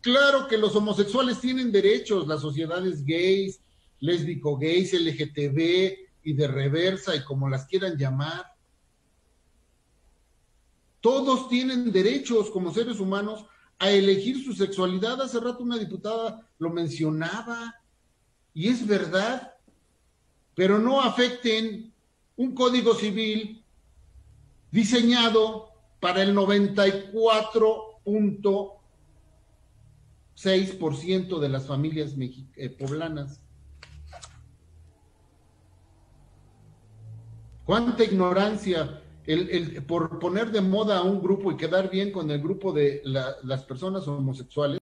Claro que los homosexuales tienen derechos, las sociedades gays, lésbico gays, LGTB y de reversa y como las quieran llamar. Todos tienen derechos como seres humanos a elegir su sexualidad. Hace rato una diputada lo mencionaba y es verdad, pero no afecten un código civil diseñado para el 94.6% de las familias eh, poblanas. ¿Cuánta ignorancia? el, por poner de moda a un grupo y quedar bien con el grupo de las personas homosexuales,